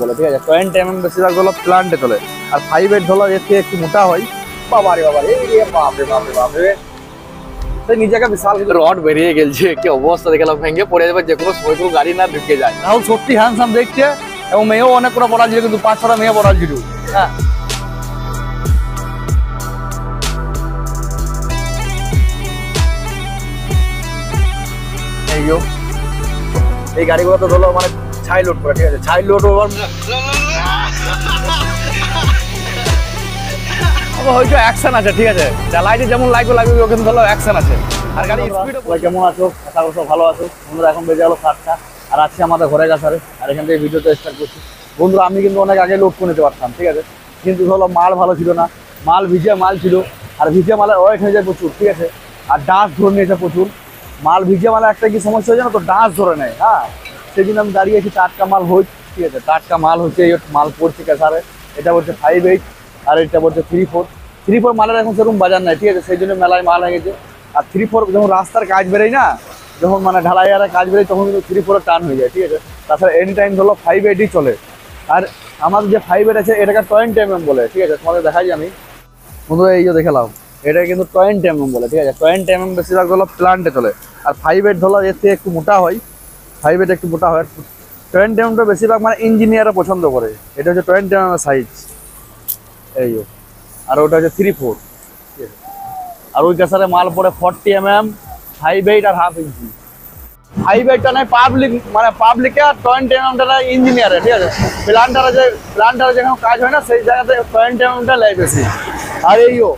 বলে ঠিক আছে? টোয়েন্টি এম এম বেশিরভাগ হলো প্লান্টে চলে। আর ফাইভ এইট হলো এর থেকে একটু মোটা হয়। বাবা রে বাবা রে বাপরে বাপরে বাপরে। নিজেকে বিশাল রড বেরিয়ে গেছে কি অবস্থা দেখলাম ভেঙে পড়ে যাবে যে কোনো সময় কোনো গাড়ি না ঢুকে যায়। রাহুল সত্যি হ্যান্ডসাম দেখছে এবং মেয়েও অনেক করে ছিল কিন্তু পাঁচ ছটা মেয়ে পড়া ছিল। হ্যাঁ। এই গাড়িগুলো তো ধরো মানে ছাই লোড করে ঠিক আছে? ছাই লোড ওভার হয়তো অ্যাকশন আছে ঠিক আছে? চালাইতে যেমন লাগবে লাগবে ওখানে ধরো অ্যাকশন আছে। আর গাড়ি স্পিড কেমন আছো? আশা করছ ভালো আছো। বন্ধুরা এখন বেজে গেলো সাতটা। আর আজকে আমাদের ঘরে আর এখান থেকে ভিডিওটা স্টার্ট করছি। বন্ধুরা আমি কিন্তু অনেক আগে লোড করে নিতে পারতাম ঠিক আছে? কিন্তু ধরো মাল ভালো ছিল না। মাল ভিজে মাল ছিল। আর ভিজে মালের ওয়েট হয়ে যায় প্রচুর ঠিক আছে? আর ডাস্ট ধরে নিয়েছে প্রচুর। মাল ভিজে মালে একটা কি সমস্যা হয়েছে না তো? ডাস্ট ধরে নেয় হ্যাঁ? জন্য আমি দাঁড়িয়েছি টাটকা মাল হই ঠিক আছে, টাটকা মাল হচ্ছে এই মাল পড়ছে কেসারে এটা বলছে ফাইভ এইট আর এটা বলছে থ্রি ফোর থ্রি ফোর মালের এখন সেরকম বাজার নাই, ঠিক আছে, সেই জন্য মেলায় মাল হয়ে গেছে। আর থ্রি ফোর যখন রাস্তার কাজ বেরোয় না, যখন মানে ঢালাই আর কাজ বেরোয়, তখন কিন্তু থ্রি ফোরের টান হয়ে যায়, ঠিক আছে। তাছাড়া এনি টাইম ধরো ফাইভ এইটই চলে। আর আমাদের যে ফাইভ এইট আছে, এটাকে টোয়েন্টি এম বলে, ঠিক আছে, তোমাদের দেখাই আমি। বন্ধু এই যে দেখে নাও, এটা কিন্তু টোয়েন্টি এম বলে, ঠিক আছে। টোয়েন্টি এম বেশিরভাগ হলো প্লান্টে চলে। আর ফাইভ এইট ধরো এর থেকে একটু মোটা হয়। ফাইভ একটু মোটা হয়। টোয়েন্টি এমটা বেশিরভাগ মানে ইঞ্জিনিয়াররা পছন্দ করে। এটা হচ্ছে টোয়েন্টি এম সাইজ এই আর ওটা হচ্ছে থ্রি ফোর আর ওই কেসারে মাল পড়ে forty mm five eight eight আর হাফ ইঞ্চি ফাইভ এইটটা নয় পাবলিক মানে পাবলিকে আর টোয়েন্টি এম এমটা ইঞ্জিনিয়ারে ঠিক আছে? প্লান্টারে যে প্লান্টারে যেখানে কাজ হয় না, সেই জায়গাতে টোয়েন্টি এম এমটা লেয় বেশি। আর এইও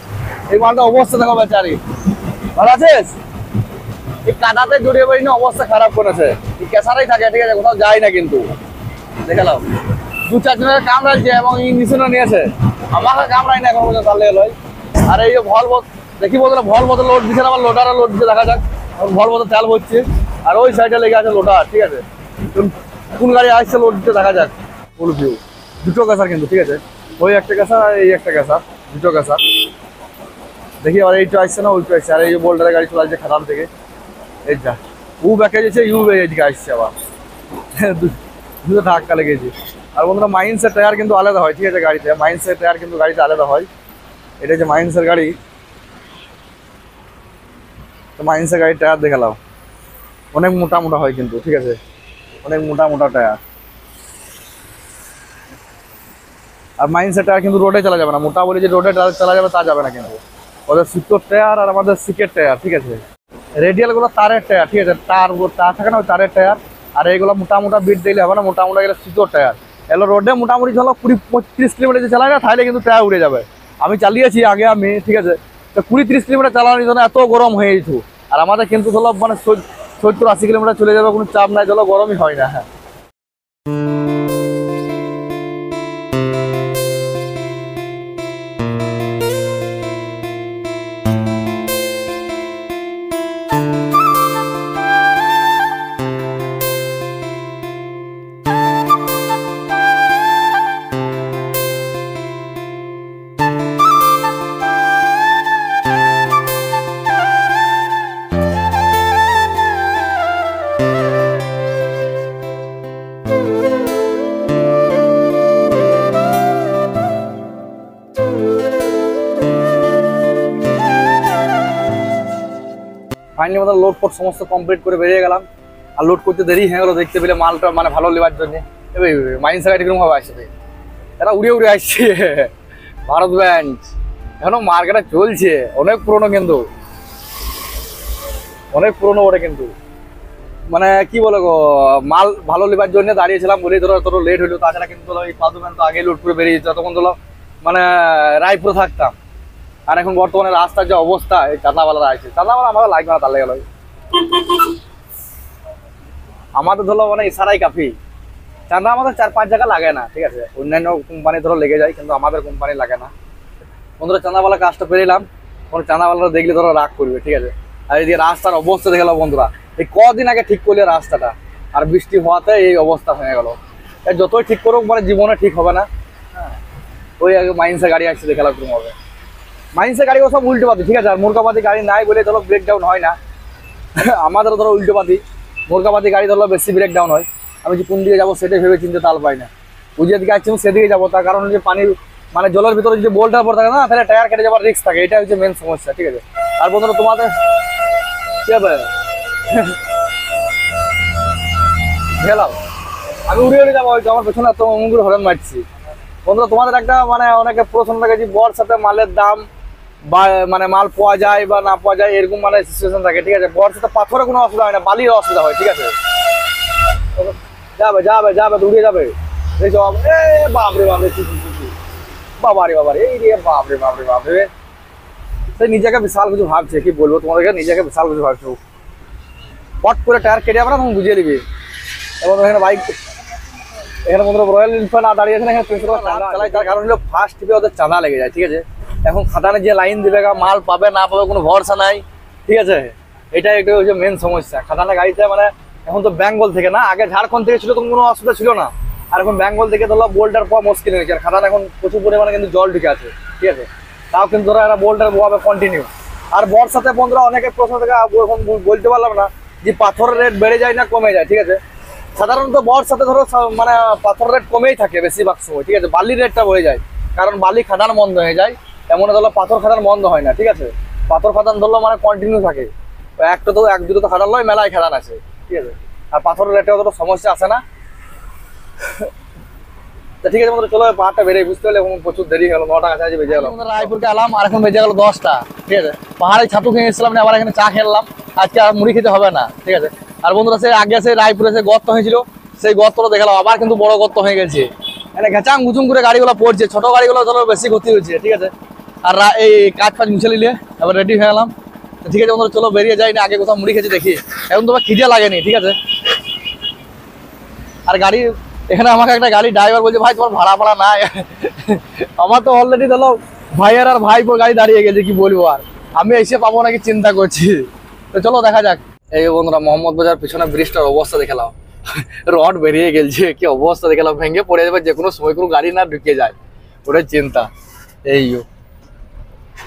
এই মালটা অবস্থা দেখো বেচারি। ভালো আছিস? কাদাতে জড়িয়ে পড়ি না অবস্থা খারাপ করেছে। কেসারাই থাকে ঠিক আছে কোথাও যায় না কিন্তু। দেখে নাও। দু চারজনের কামড়াইছে এবং ইঞ্জেকশনও নিয়েছে। আমাকে কামড়াই না এখন পর্যন্ত তাহলে এলোই। আর এই যে ভল দেখি বলতে ভল মতো লোড দিচ্ছে না, আবার লোডারও লোড দিচ্ছে দেখা যাক। ভল মতো তেল ভরছে। আর ওই সাইডে লেগে আছে লোডার ঠিক আছে। কোন- গাড়ি আসছে লোড দিতে দেখা যাক। ফুল ভিউ দুটো গ্যাসার কিন্তু ঠিক আছে। ওই একটা গ্যাসার আর এই একটা গ্যাসার দুটো গ্যাসার দেখি আবার এইটা আসছে না ওইটা আসছে। আর এই বোল্ডারের গাড়ি চলে আসছে খাদান থেকে এইটা উ ব্যাকে গেছে, ইউ এদিকে আসছে আবার। দুটো ধাক্কা লেগেছে। আর বন্ধুরা মাইন্সের টায়ার কিন্তু আলাদা হয়, ঠিক আছে, গাড়িতে। মাইন্সের টায়ার কিন্তু গাড়িতে আলাদা হয়। এটা যে মাইন্সের গাড়ি। তো মাইন্সের গাড়ির টায়ার দেখে নাও অনেক মোটা মোটা হয় কিন্তু, ঠিক আছে? অনেক মোটা মোটা টায়ার আর মাইন্সের টায়ার কিন্তু রোডে চালা যাবে না। মোটা বলে যে রোডে চালা যাবে তা যাবে না কিন্তু। ওদের সুতোর টায়ার আর আমাদের সিকের টায়ার ঠিক আছে? রেডিয়ালগুলো তারের টায়ার ঠিক আছে? তার তার থাকে না, ওই তারের টায়ার আর এইগুলো মোটা মোটা বিট দিলে হবে না, মোটা মোটা গেলে সুতোর টায়ার এগুলো রোডে মোটামুটি চলো কুড়ি পঁচিশ কিলোমিটার যে চালায় না, তাহলে কিন্তু টায়ার উড়ে যাবে। আমি চালিয়েছি আগে আমি ঠিক আছে? তো কুড়ি তিরিশ কিলোমিটার চালানোর জন্য এত গরম হয়ে যেত আর আমাদের কিন্তু ধরো মানে সত্তর আশি কিলোমিটার চলে যাবে, কোনো চাপ নাই চলো গরমই হয় না হ্যাঁ। ফাইনালি আমাদের লোড ফোড সমস্ত কমপ্লিট করে বেরিয়ে গেলাম। আর লোড করতে দেরি হয়ে গেলো দেখতে পেলে মালটা মানে ভালো নেবার জন্য। এবার মাইন্স গাড়ি কীরকম ভাবে আসছে এরা উড়ে উড়ে আসছে। ভারত ব্যাংক। এখনও মার্কেটে চলছে। অনেক পুরনো কিন্তু। অনেক পুরনো ওটা কিন্তু। মানে কি বলে গো, মাল ভালো নেবার জন্য দাঁড়িয়েছিলাম বলেই ধরো তোর লেট হলো, তাছাড়া কিন্তু এই পাদু তো আগে লোড করে বেরিয়ে যেত। তখন ধরো মানে রায়পুরে থাকতাম। আর এখন বর্তমানে রাস্তার যে অবস্থা, এই চাঁদাওয়ালারা আছে চাঁদাওয়ালা আমাদের লাগবে না তাহলে গেল আমাদের ধরো মানে ইশারাই কাফি। চাঁদা আমাদের চার পাঁচ জায়গা লাগে না, ঠিক আছে? অন্যান্য কোম্পানি ধরো লেগে যায়, কিন্তু আমাদের কোম্পানি লাগে না। বন্ধুরা চাঁদাওয়ালা কাজটা পেরিলাম কোনো চাঁদাওয়ালা দেখলে ধরো রাগ করবে, ঠিক আছে? আর এদিকে রাস্তার অবস্থা দেখে বন্ধুরা। এই কদিন আগে ঠিক করলে রাস্তাটা, আর বৃষ্টি হওয়াতে এই অবস্থা হয়ে গেল। যতই ঠিক করুক মানে জীবনে ঠিক হবে না। হ্যাঁ। ওই আগে মাইন্সে গাড়ি আসছে দেখে কীরকম মাইন্সে গাড়ি সব উল্টো পাতি ঠিক আছে? আর মুরগাপাতি গাড়ি নাই বলে ধরো ব্রেকডাউন হয় না। আমাদের ধরো উল্টো পাতি মুরগাপাতি গাড়ি ধরো বেশি ব্রেকডাউন হয়। আমি যে কোন দিকে যাব সেটাই ভেবে চিনতে তাল পাই না। ওই যেদিকে আসছি সেদিকে যাব। তার কারণ যে পানির মানে জলের ভিতরে যদি বোল্টটা পড়ে থাকে না, তাহলে টায়ার কেটে যাওয়ার রিস্ক থাকে। এটা হচ্ছে মেন সমস্যা, ঠিক আছে? আর বন্ধুরা, তোমাদের গেলাম। আমি উড়ে উড়ে যাব আমার পেছনে এত অঙ্গুর হরেন মারছি। বন্ধুরা, তোমাদের একটা মানে অনেকে প্রশ্ন থাকে যে বর সাথে মালের দাম বা মানে মাল পাওয়া যায় বা না পাওয়া যায়, এরকম মানে সিচুয়েশন থাকে, ঠিক আছে? বর্ষাতে পাথরে কোনো অসুবিধা হয় না বালির অসুবিধা হয়, ঠিক আছে? যাবে যাবে যাবে দৌড়ে যাবে। দেখছ এ, বাপরে বাপরে। বাবারে বাবারে, এই রে বাপরে বাপরে বাপরে। সে নিজেকে বিশাল কিছু ভাবছে, কি বলব তোমাদেরকে? নিজেকে বিশাল কিছু ভাবছ পট করে টায়ার কেটে না, তখন বুঝিয়ে দিবি। এবং এখানে বাইক, এখানে বন্ধুরা রয়্যাল এনফিল্ড না দাঁড়িয়ে আছে এখানে তার কারণ হলো ফার্স্ট টিপে ওদের চাঁদা লেগে যায়, ঠিক আছে? এখন খাদানে যে লাইন দিবে মাল পাবে, না পাবে, কোনো ভরসা নাই। ঠিক আছে? এটা একটা হচ্ছে মেন সমস্যা। খাদানে গাড়িতে মানে এখন তো বেঙ্গল থেকে না, আগে ঝাড়খণ্ড থেকে ছিল, তখন কোনো অসুবিধা ছিল না। আর এখন বেঙ্গল থেকে ধরো বোল্টার পাওয়া মুশকিল হয়েছে আর খাদান এখন প্রচুর পরিমাণে কিন্তু জল ঢুকে আছে। ঠিক আছে? তাও কিন্তু ধরো এরা বোল্টার বোয়াবে কন্টিনিউ আর বর্ষাতে বন্ধুরা অনেকের প্রশ্ন থেকে এখন বলতে পারলাম না যে পাথরের রেট বেড়ে যায় না কমে যায়? ঠিক আছে? সাধারণত বর্ষাতে ধরো মানে পাথর রেট কমেই থাকে বেশিরভাগ সময়। ঠিক আছে? বালির রেটটা বেড়ে যায়। কারণ বালি খাদান বন্ধ হয়ে যায়। এমন ধরো পাথর খাদান বন্ধ হয় না, ঠিক আছে? পাথর খাদান ধরলো মানে কন্টিনিউ থাকে। একটা তো এক দুটো তো খাদান নয় মেলায় খাদান আছে, ঠিক আছে? আর পাথরের রেটে অতটা সমস্যা আসে না। ঠিক আছে বন্ধুরা চলো পাহাড়টা বেরিয়ে বুঝতে পারলে প্রচুর দেরি হলো, নটা কাছাকাছি বেজে গেল। রায়পুরকে এলাম, আর এখন বেজে গেল দশটা, ঠিক আছে? পাহাড়ে ছাতু খেয়ে এসেছিলাম, নিয়ে আবার এখানে চা খেলাম আজকে আর মুড়ি খেতে হবে না, ঠিক আছে? আর বন্ধুরা, সে আগে সে রায়পুরে সে গর্ত হয়েছিল, সেই গর্তটা দেখালাম, আবার কিন্তু বড় গর্ত হয়ে গেছে। মানে ঘেঁচাং গুচুং করে গাড়িগুলো পড়ছে, ছোট গাড়িগুলো ধরো বেশি ক্ষতি হয়েছে, ঠিক আছে? আর এই কাজ ফাজ মুছে নিলে এবার রেডি হয়ে গেলাম। ঠিক আছে বন্ধুরা, চলো বেরিয়ে যাই না, আগে কোথাও মুড়ি খেতে দেখি। এখন তোমার খিদে লাগেনি, ঠিক আছে? আর গাড়ি, এখানে আমাকে একটা গাড়ি ড্রাইভার বলছে, ভাই, তোমার ভাড়া ভাড়া নাই। আমার তো অলরেডি ধরো, ভাইয়ের আর ভাই গাড়ি দাঁড়িয়ে গেছে, কি বলব আর? আমি এসে পাবো নাকি চিন্তা করছি। তো চলো, দেখা যাক। এই বন্ধুরা, মোহাম্মদ বাজার পিছনে ব্রিজটার অবস্থা দেখালাম। রড বেরিয়ে গেছে, কি অবস্থা দেখালাম, ভেঙে পড়ে যাবে যে কোনো সময় কোনো গাড়ি না ঢুকে যায়। ওটাই চিন্তা। এই।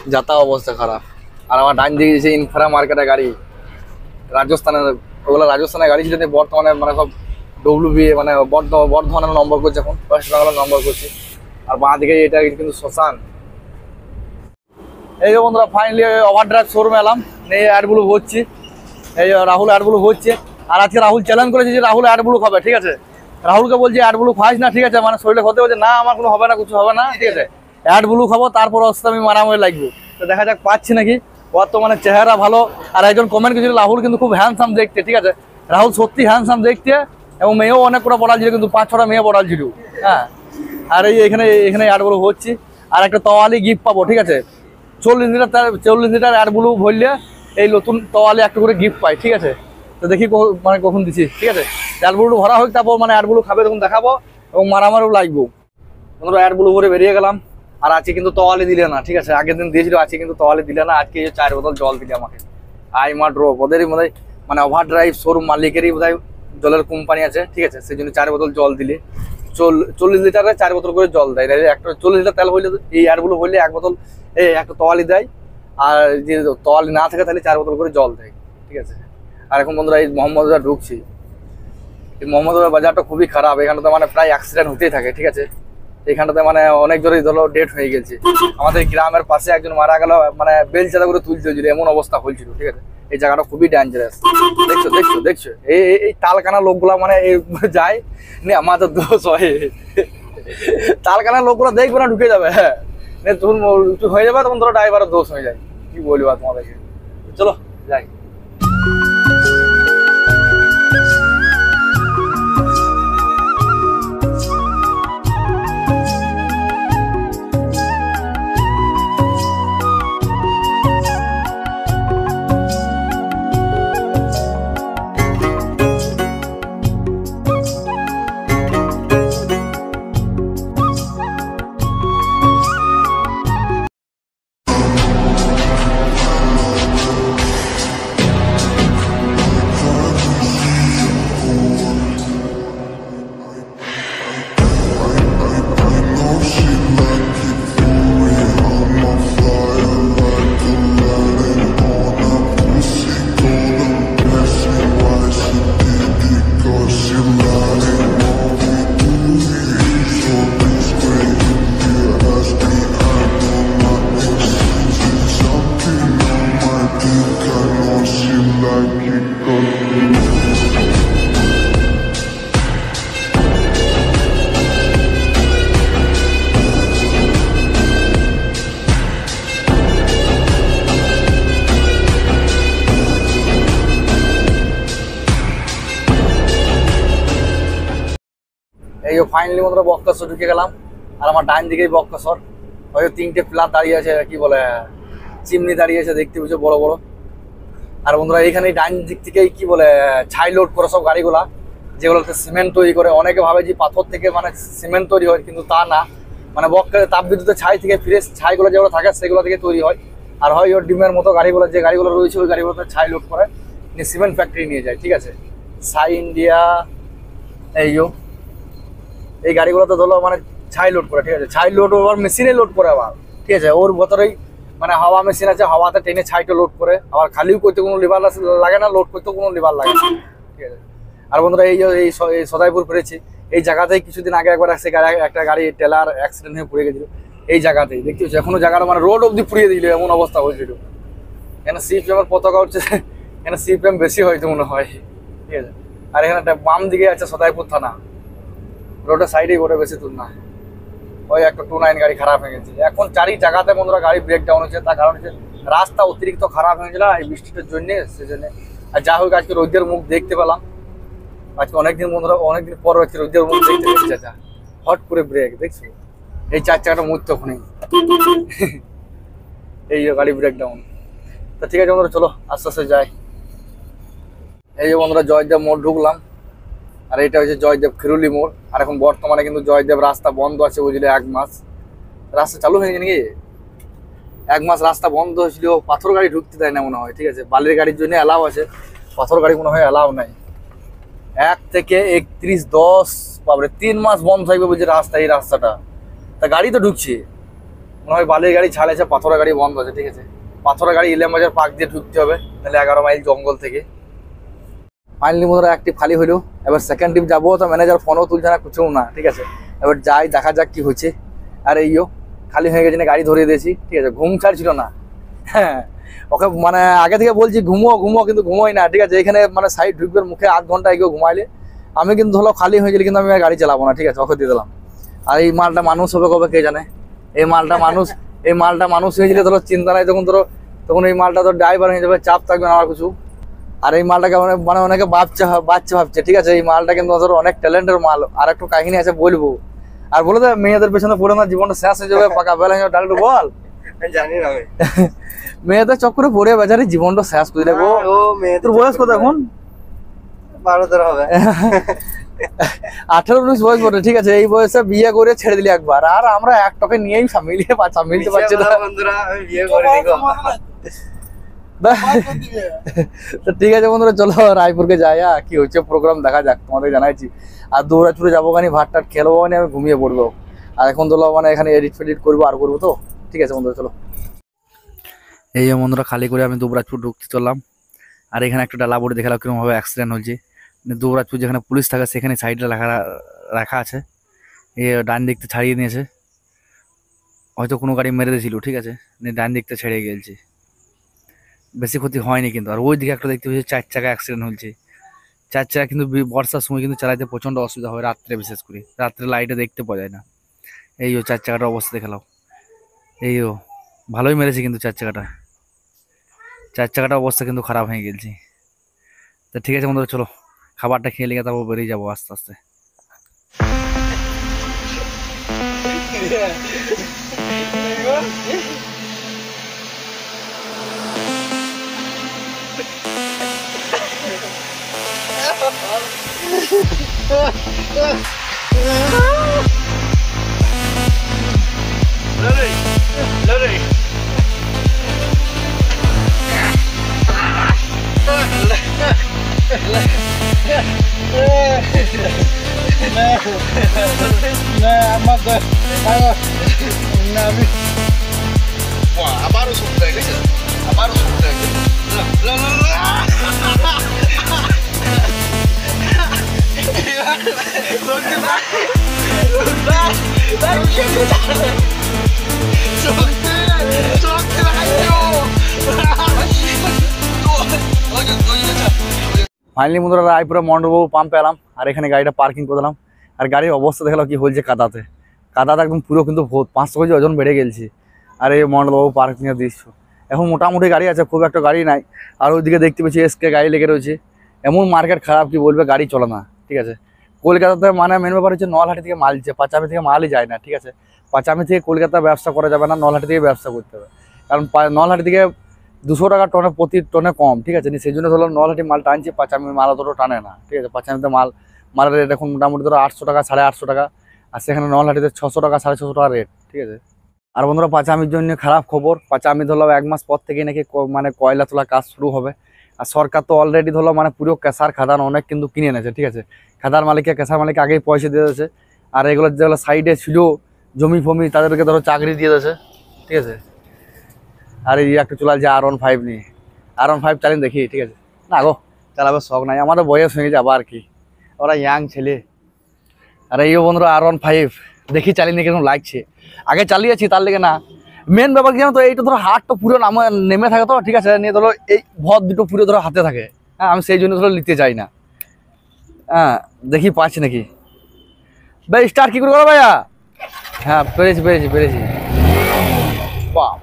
যাতা অবস্থা খারাপ। আর আমার ডান দিকে যে ইনফ্রা মার্কেটের গাড়ি, রাজস্থানের, ওগুলো রাজস্থানের গাড়ি ছিল বর্তমানে মানে সব ডব্লিউ বি মানে বর্ধ- বর্ধমানের নম্বর করছে এখন, ওয়েস্ট বেঙ্গলের নম্বর করছে। আর বাঁ দিকে এটা কিন্তু শ্মশান। এই যে বন্ধুরা ফাইনালি ওভার ড্রাইভ শোরুমে এলাম এই অ্যাডগুলো হচ্ছে এই রাহুল অ্যাডগুলো হচ্ছে আর আজকে রাহুল চ্যালেঞ্জ করেছে যে রাহুল অ্যাডগুলো খাবে, ঠিক আছে? রাহুলকে বলছি অ্যাডগুলো খাইস না, ঠিক আছে? মানে শরীরে হতে বলছে না, আমার কোনো হবে না, কিছু হবে না, ঠিক আছে? অ্যাডগুলো খাব, তারপর অবস্থা আমি মারামারি লাগবো। তো দেখা যাক পাচ্ছি নাকি। ওর তো মানে চেহারা ভালো। আর একজন কমেন্ট করেছিল, রাহুল কিন্তু খুব হ্যান্ডসাম দেখতে, ঠিক আছে? রাহুল সত্যি হ্যান্ডসাম দেখতে এবং মেয়েও অনেক করে পড়াল ছিল, কিন্তু পাঁচ ছটা মেয়ে পড়াল ছিল। হ্যাঁ? আর এই এখানে এখানে অ্যাডগুলো হচ্ছে। আর একটা তওয়ালি গিফট পাবো, ঠিক আছে? চল্লিশ লিটার তার, চল্লিশ লিটার অ্যাড ব্লু ভরলে এই নতুন তওয়ালে একটা করে গিফট পাই ঠিক আছে? তো দেখি মানে কখন দিছি, ঠিক আছে? অ্যাডগুলো ভরা হোক, তারপর মানে অ্যাডগুলো খাবে, তখন দেখাবো এবং মারামারও লাগবো। বন্ধুরা অ্যাডগুলো ভরে বেরিয়ে গেলাম। আর আজকে কিন্তু তওয়ালে দিলে না, ঠিক আছে? আগের দিন দিয়েছিল, আজকে কিন্তু তওয়ালে দিলে না, আজকে চার বোতল, জল দিলে আমাকে। আই মাঠ রোপ ওদেরই হয় মানে ওভার ড্রাইভ শোরুম মালিকেরই বোধ জলের কোম্পানি আছে, ঠিক আছে? সেই জন্য চার বোতল, জল দিলে। চল- চল্লিশ লিটারে চার বোতল করে জল দেয়। একটা চল্লিশ লিটার তেল হইলে, এই এয়ারগুলো হইলে এক বোতল এই একটা তোয়ালি দেয়। আর যে তোয়ালি না থাকে, তাহলে চার বোতল করে জল দেয়, ঠিক আছে? আর এখন বন্ধুরা, এই মোহাম্মদ ঢুকছি। এই মোহাম্মদ বাজারটা খুবই খারাপ। এখানে তো মানে প্রায় অ্যাক্সিডেন্ট হতেই থাকে, ঠিক আছে? এখানটাতে মানে অনেক জোরেই ধরো ডেট হয়ে গেছে। আমাদের গ্রামের পাশে একজন মারা গেল মানে বেল চাঁদা করে তুলতে হয়েছিল, এমন অবস্থা হয়েছিল, ঠিক আছে? এই জায়গাটা খুবই ডেঞ্জারাস দেখছ দেখছ দেখছ? এই, এই- তালকানা লোকগুলা মানে যায়, নে আমাদের দোষ হয়। তালকানা লোকগুলো দেখবে না, ঢুকে যাবে হ্যাঁ। তখন হয়ে যাবে, তখন ধরো ড্রাইভারের দোষ হয়ে যায়। কি বলব তোমাদেরকে? চলো, যাই। you ফাইনালি বন্ধুরা, বক্কাসর ঢুকে গেলাম। আর আমার ডাইন দিকেই বক্কাসর। হয়তো তিনটে প্লাট দাঁড়িয়ে আছে, কি বলে, চিমনি দাঁড়িয়ে আছে, দেখতে বুঝে বড় বড়। আর বন্ধুরা এইখানে এই ডাইন দিক থেকেই, কি বলে, ছাই লোড করে সব গাড়িগুলা, যেগুলোতে সিমেন্ট তৈরি করে। অনেকে ভাবে যে পাথর থেকে মানে সিমেন্ট তৈরি হয়, কিন্তু তা না। মানে বক্কা তাপ বিদ্যুতের ছাই থেকে ফ্রেশ ছাইগুলো যেগুলো থাকে, সেগুলো থেকে তৈরি হয়। আর হয় ওর ডিমের মতো গাড়িগুলো, যে গাড়িগুলো রয়েছে, ওই গাড়িগুলোতে ছাই লোড করে, নিয়ে সিমেন্ট ফ্যাক্টরি নিয়ে যায়, ঠিক আছে? সাই ইন্ডিয়া, এই এই গাড়িগুলোতে ধরো মানে ছাই লোড করে, ঠিক আছে? ছাই লোড আবার মেশিনে লোড করে আবার, ঠিক আছে? ওর ভেতরেই মানে হাওয়া মেশিন আছে, হাওয়াতে টেনে ছাইটা লোড করে। আবার খালিও করতে কোনো লিভার লাগে না লোড করতে কোনো লিভার লাগে না, ঠিক আছে? আর বন্ধুরা, এই এই সদাইপুর ফিরেছি। এই জায়গাতেই কিছুদিন আগে একবার একটা গাড়ি একটা গাড়ি টেলার অ্যাক্সিডেন্ট হয়ে পড়ে গেছিল। এই জায়গাতেই, দেখতে পাচ্ছি? এখনও জায়গাটা মানে রোড অব্দি পুড়িয়ে দিল, এমন অবস্থা হয়েছিল। এখানে সিপিএমের পতাকা উঠছে? এখানে সিপিএম বেশি হয়তো মনে হয়, ঠিক আছে? আর এখানে একটা বাম দিকে আছে সদাইপুর থানা। রোডের সাইডেই ওটা বেশি দূর না। ওই একটা টু নাইন গাড়ি খারাপ হয়ে গেছে। এখন চারি জায়গাতে বন্ধুরা গাড়ি ব্রেক ডাউন হচ্ছে তার কারণ হচ্ছে রাস্তা অতিরিক্ত খারাপ হয়ে গেছিল এই বৃষ্টিটার জন্যে, সেজন্য। আর যা হোক, আজকে রোদের মুখ দেখতে পেলাম। আজকে অনেকদিন বন্ধুরা, অনেকদিন পর হচ্ছে রোদের মুখ দেখতে পেয়েছি চাচা। হট করে ব্রেক দেখছ? এই চার চাকাটা মুহূর্ত ওখানেই এই গাড়ি ব্রেক ডাউন তা ঠিক আছে বন্ধুরা, চলো, আস্তে আস্তে যাই। এই যে বন্ধুরা, জয়দেব মোড় ঢুকলাম। আর এটা হচ্ছে জয়দেব খিরুলি মোড়। আর এখন বর্তমানে কিন্তু জয়দেব রাস্তা বন্ধ আছে, বুঝলে, এক মাস। রাস্তা চালু হয়ে গেছে নাকি? এক মাস রাস্তা বন্ধ হয়েছিল, পাথর গাড়ি ঢুকতে দেয় না মনে হয়, ঠিক আছে? বালির গাড়ির জন্য অ্যালাউ আছে, পাথর গাড়ি মনে হয় অ্যালাউ নাই। এক থেকে একত্রিশ, দশ বাবরে তিন মাস বন্ধ থাকবে বুঝছি রাস্তা, এই রাস্তাটা। তা গাড়ি তো ঢুকছে। মনে হয় বালির গাড়ি ছাড়েছে পাথরের গাড়ি বন্ধ আছে, ঠিক আছে? পাথরের গাড়ি ইলেম বাজার পার্ক দিয়ে ঢুকতে হবে তাহলে এগারো মাইল জঙ্গল থেকে। ফাইনালি বন্ধুরা একটি খালি হইল। এবার সেকেন্ড টিপ যাব, তো ম্যানেজার ফোনও তুলছে না, কিছু না, ঠিক আছে? এবার যাই, দেখা যাক কি হচ্ছে আর এইও খালি হয়ে গেছে না, গাড়ি ধরিয়ে দিয়েছি, ঠিক আছে? ঘুম ছাড়ছিল না। হ্যাঁ ওকে মানে আগে থেকে বলছি, ঘুমো ঘুমো, কিন্তু ঘুমোই না, ঠিক আছে? এখানে মানে সাইড ঢুকবে, মুখে আধ ঘণ্টা এগিয়ে ঘুমাইলে। আমি কিন্তু ধরো খালি হয়ে গেলে কিন্তু আমি গাড়ি চালাবো না, ঠিক আছে? ওকে দিয়ে দিলাম। আর এই মালটা মানুষ হবে কবে, কে জানে? এই মালটা মানুষ, এই মালটা মানুষ হয়ে গেলে ধরো চিন্তা নাই, তখন ধরো, তখন এই মালটা তো ড্রাইভার হয়ে যাবে, চাপ থাকবে না আমার কিছু। আর এই মালটাকে মানে মানে অনেকে বাচ্চা বাচ্চা ভাবছে ঠিক আছে? এই মালটা কিন্তু ধরো অনেক ট্যালেন্টের মাল। আর একটু কাহিনী আছে বলব। আর বলে দে মেয়েদের পেছনে পড়ে না জীবনটা শেষ হয়ে যাবে পাকা বেলা হয়ে যাবে বল। জানি না মেয়েদের চক্করে পড়ে বেচারি জীবনটা শেষ করে দেবো। তোর বয়স কত এখন? বারো তেরো হবে। আঠারো উনিশ বয়স বটে ঠিক আছে? এই বয়সে বিয়ে করে ছেড়ে দিলি একবার। আর আমরা এক টকে নিয়েই সামিলিয়ে সামিলতে পারছি না। বন্ধুরা আমি বিয়ে করিনি গো তো ঠিক আছে বন্ধুরা চলো রায়পুরকে যাই আ, কি হচ্ছে প্রোগ্রাম দেখা যাক তোমাদের জানাইছি। আর দৌড়াচুড়ে যাব খানি ভাত টাট খেলব মানে আমি ঘুমিয়ে পড়ব। আর এখন তো মানে এখানে এডিট ফেডিট করব আর করব তো। ঠিক আছে বন্ধুরা চলো। এই যে বন্ধুরা খালি করে আমি দুবরাজপুর ঢুকতে চললাম। আর এখানে একটা ডালা বোর্ড দেখালাম কীরকম ভাবে অ্যাক্সিডেন্ট হচ্ছে মানে দুবরাজপুর যেখানে পুলিশ থাকে সেখানে সাইডে রাখা রাখা আছে। এ ডান দিকতে ছাড়িয়ে নিয়েছে। হয়তো কোনো গাড়ি মেরে দিয়েছিল ঠিক আছে? নিয়ে ডান দিকতে ছেড়ে গেছে। বেশি ক্ষতি হয়নি কিন্তু। আর ওই দিকে একটা দেখতে পাচ্ছি চার চাকা অ্যাক্সিডেন্ট হয়েছে। চার চাকা কিন্তু বর্ষার সময় কিন্তু চালাইতে প্রচণ্ড অসুবিধা হয় রাত্রে বিশেষ করে। রাত্রে লাইটে দেখতে পাওয়া যায় না। এই ও চার চাকাটার অবস্থা দেখালাম এই ও, ভালোই মেরেছে কিন্তু চার চাকাটা। চার চাকাটার অবস্থা কিন্তু খারাপ হয়ে গেছে। তা ঠিক আছে বন্ধুরা, চলো খাবারটা খেয়ে লিখে তারপর বেরিয়ে যাব আস্তে আস্তে। আবারও শুনতে হয়ে গেছে আবারও শুনতে হয়ে গেছে ফাইনালি বন্ধুরা রায়পুরে মন্ডবাবু পাম্পে এলাম, আর এখানে গাড়িটা পার্কিং করে দিলাম। আর গাড়ির অবস্থা দেখলাম কি হয়েছে কাদাতে। কাদাতে একদম পুরো কিন্তু পাঁচশো কেজি ওজন বেড়ে গেছে আর এই মন্ডলবাবু পার্কিংয়ে দিচ্ছ। এখন মোটামুটি গাড়ি আছে, খুব একটা গাড়ি নাই। আর ওইদিকে দেখতে পেয়েছি এসকে গাড়ি লেগে রয়েছে। এমন মার্কেট খারাপ কি বলবে, গাড়ি চলে না, ঠিক আছে? কলকাতাতে মানে মেন ব্যাপার হচ্ছে নলহাটি থেকে মাল দিচ্ছে পাঁচামি থেকে মালই যায় না, ঠিক আছে? পাঁচামি থেকে কলকাতা ব্যবসা করা যাবে না, নলহাটি থেকে ব্যবসা করতে হবে। কারণ নলহাটি থেকে দুশো টাকা টনে, প্রতি টনে কম, ঠিক আছে? সেই জন্য ধরো নলহাটি মাল টানছে পাঁচামি মাল অতটা টানে না, ঠিক আছে? পাঁচামিতে মাল, মালের রেট এখন মোটামুটি ধরো আটশো টাকা, সাড়ে আটশো টাকা, আর সেখানে নলহাটিতে ছশো টাকা, সাড়ে ছশো টাকা রেট ঠিক আছে? আর বন্ধুরা পাঁচামির জন্য খারাপ খবর। পাঁচামি ধরো এক মাস পর থেকে নাকি মানে কয়লা তোলা কাজ শুরু হবে। আর সরকার তো অলরেডি ধরো মানে পুরো কেসার খাদান অনেক কিন্তু কিনে এনেছে, ঠিক আছে? খাদার মালিককে কেসার মালিক আগেই পয়সা দিয়ে দিয়েছে। আর এগুলো যেগুলো সাইডে ছিল, জমি ফমি, তাদেরকে ধরো চাকরি দিয়ে দিয়েছে, ঠিক আছে? আর এই একটা চলে যে আর ওয়ান ফাইভ নিয়ে। আর ওয়ান ফাইভ চালিয়ে দেখি, ঠিক আছে? না গো, চালাবার শখ নাই। আমাদের বয়স হয়ে যাবে আর কি। ওরা ইয়াং ছেলে। আর এই বন্ধুরা আর ওয়ান ফাইভ দেখি চালিয়ে নিয়ে কেমন লাগছে। আগে চালিয়েছি, তার লেগে না। মেন ব্যাপার কি জানো তো, এইটা ধরো হাতটা পুরো নামে, নেমে থাকে তো, ঠিক আছে? নিয়ে ধরো এই ভর দুটো পুরো ধরো হাতে থাকে। হ্যাঁ আমি সেই জন্য ধরো নিতে চাই না। হ্যাঁ দেখি পাচ্ছি নাকি? ভাই স্টার্ট কি করে করো ভাইয়া? হ্যাঁ পেরেছি পেরেছি পেরেছি। বাপ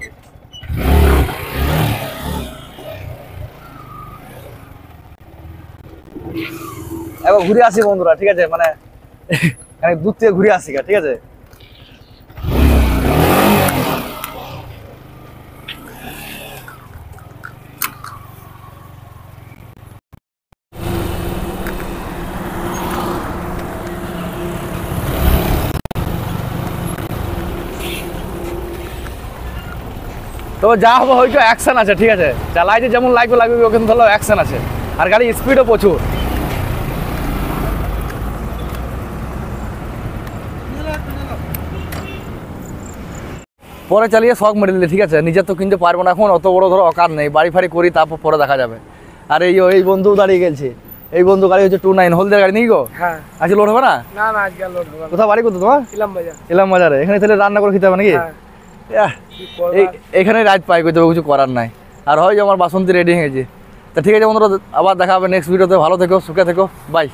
এবার ঘুরে আসি বন্ধুরা, ঠিক আছে? মানে দূর থেকে ঘুরে আসি ঠিক আছে? তো যা হবে হয়তো অ্যাকশন আছে ঠিক আছে? চালাইতে যেমন লাগবে লাগবে ওখানে ধরো অ্যাকশন আছে। আর গাড়ি স্পিডও প্রচুর। পরে চালিয়ে শখ মেরে দিলে ঠিক আছে? নিজে তো কিনতে পারব না এখন অত বড় ধরো অকার নেই। বাড়ি ফাড়ি করি তারপর পরে দেখা যাবে। আর এই এই বন্ধু দাঁড়িয়ে গেছে এই বন্ধু গাড়ি হচ্ছে টু নাইন হলদের গাড়ি নেই গো? হ্যাঁ। আজকে লোড হবে না? না না আজকে লোড হবে কোথাও বাড়ি কোথাও তোমার? ইলাম বাজার এলাম বাজারে এখানে তাহলে রান্না করে খেতে হবে নাকি? এখানে রাত পাই করতে কিছু করার নাই। আর হয় যে আমার বাসন্তী রেডি হয়েছে তা ঠিক আছে বন্ধুরা, আবার দেখা হবে নেক্সট ভিডিওতে ভালো থেকো, সুখে থেকো। বাই